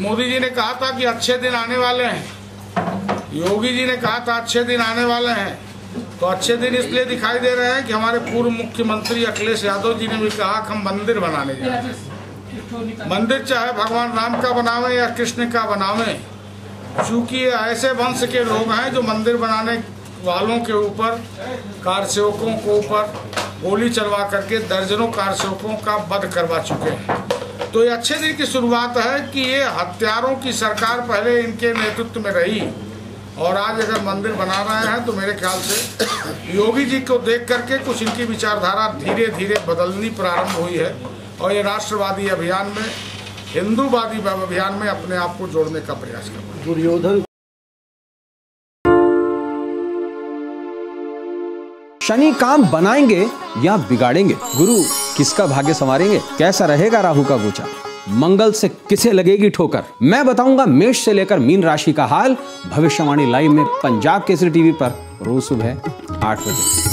मोदी जी ने कहा था कि अच्छे दिन आने वाले हैं। योगी जी ने कहा था अच्छे दिन आने वाले हैं। तो अच्छे दिन इसलिए दिखाई दे रहे हैं कि हमारे पूर्व मुख्यमंत्री अखिलेश यादव जी ने भी कहा कि हम मंदिर बनाने जा रहे हैं। मंदिर चाहे भगवान राम का बनावे या कृष्ण का बनावे, चूँकि ऐसे वंश के लोग हैं जो मंदिर बनाने वालों के ऊपर कार सेवकों को ऊपर गोली चलवा करके दर्जनों कार सेवकों का वध करवा चुके हैं। तो ये अच्छे दिन की शुरुआत है कि ये हत्यारों की सरकार पहले इनके नेतृत्व में रही। और आज अगर मंदिर बना रहे हैं तो मेरे ख्याल से योगी जी को देख करके कुछ इनकी विचारधारा धीरे धीरे बदलनी प्रारंभ हुई है। और ये राष्ट्रवादी अभियान में, हिंदूवादी अभियान में अपने आप को जोड़ने का प्रयास कर दुर्योधन शनि काम बनाएँगे या बिगाड़ेंगे? गुरु, किसका भाग्य संवारेंगे? कैसा रहेगा राहु का गोचा? मंगल से किसे लगेगी ठोकर? मैं बताऊँगा मेष से लेकर मीन राशि का हाल। भविष्यवाणी लाइव में पंजाब केसरी टीवी पर रोज सुबह आठ बजे।